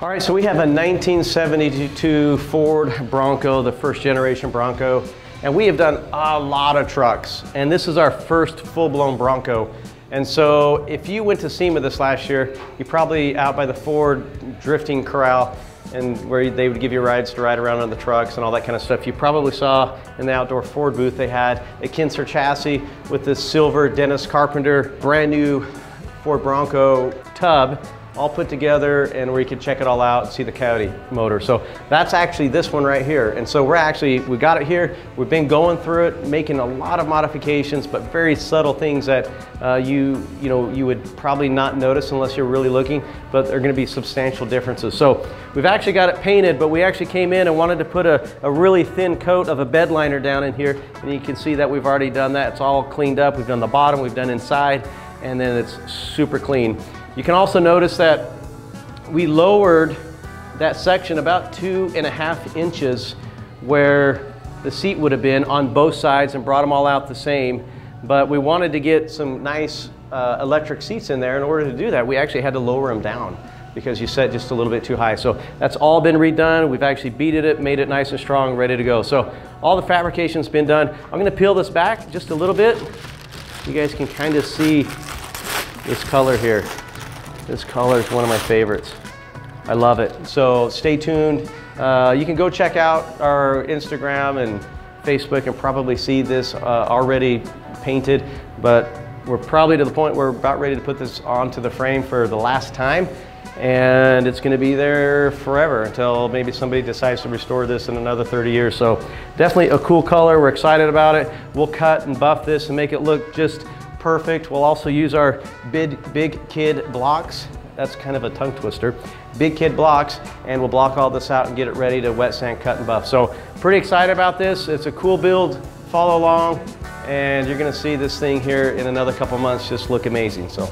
All right, so we have a 1972 Ford Bronco, the first generation Bronco, and we have done a lot of trucks. And this is our first full-blown Bronco. And so if you went to SEMA this last year, you probably out by the Ford drifting corral and where they would give you rides to ride around on the trucks and all that kind of stuff. You probably saw in the outdoor Ford booth they had a Kinser chassis with this silver Dennis Carpenter brand new Ford Bronco tub all put together and where you can check it all out and see the Coyote motor. So that's actually this one right here. And so we're actually, we got it here, we've been going through it, making a lot of modifications, but very subtle things that uh, you, you know, you would probably not notice unless you're really looking, but they are gonna be substantial differences. So we've actually got it painted, but we actually came in and wanted to put a, a really thin coat of a bed liner down in here. And you can see that we've already done that. It's all cleaned up. We've done the bottom, we've done inside, and then it's super clean. You can also notice that we lowered that section about two and a half inches where the seat would have been on both sides and brought them all out the same. But we wanted to get some nice uh, electric seats in there. In order to do that, we actually had to lower them down because you set just a little bit too high. So that's all been redone. We've actually beaded it, made it nice and strong, ready to go. So all the fabrication's been done. I'm gonna peel this back just a little bit. You guys can kind of see this color here. This color is one of my favorites. I love it. So stay tuned. Uh, you can go check out our Instagram and Facebook and probably see this uh, already painted, but we're probably to the point where we're about ready to put this onto the frame for the last time and it's going to be there forever until maybe somebody decides to restore this in another 30 years. So definitely a cool color. We're excited about it. We'll cut and buff this and make it look just perfect. We'll also use our big, big kid blocks. That's kind of a tongue twister. Big kid blocks, and we'll block all this out and get it ready to wet sand, cut, and buff. So pretty excited about this. It's a cool build. Follow along, and you're gonna see this thing here in another couple months just look amazing. So